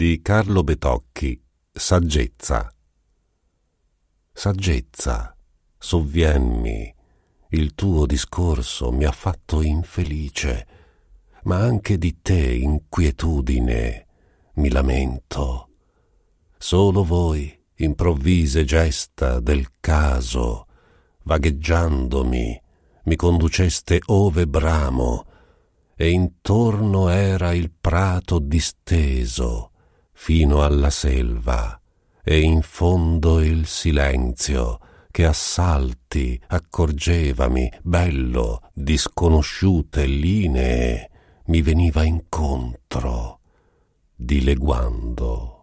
di Carlo Betocchi Saggezza Saggezza, sovvienmi, il tuo discorso mi ha fatto infelice, ma anche di te inquietudine mi lamento. Solo voi, improvvise gesta del caso, vagheggiandomi, mi conduceste ove bramo, e intorno era il prato disteso fino alla selva, e in fondo il silenzio che a salti accorgevami, bello, disconosciute linee, mi veniva incontro, dileguando.